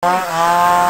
Uh-uh.